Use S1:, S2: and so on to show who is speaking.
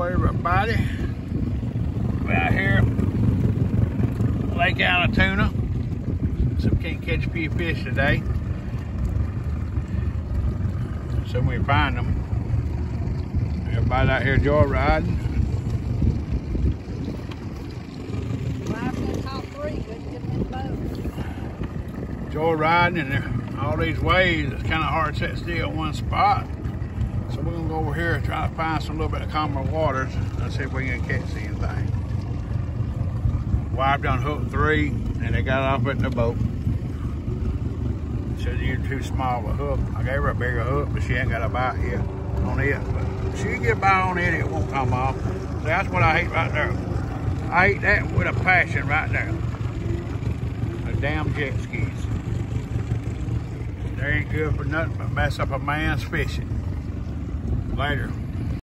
S1: Everybody. We're out here, Lake Allatoona. So we can't catch a few fish today. So we find them. Everybody out here joyriding. Joyriding and all these waves, it's kind of hard to sit still one spot. So we're gonna go over here and try to find some little bit of calmer waters and see if we can catch anything. Wiped done hook three and they got off at the boat. Said you're too small of a hook. I gave her a bigger hook, but she ain't got a bite yet on it. But she can get by on it, it won't come off. So that's what I hate right there. I hate that with a passion right there. The damn jet skis. They ain't good for nothing but mess up a man's fishing. Later.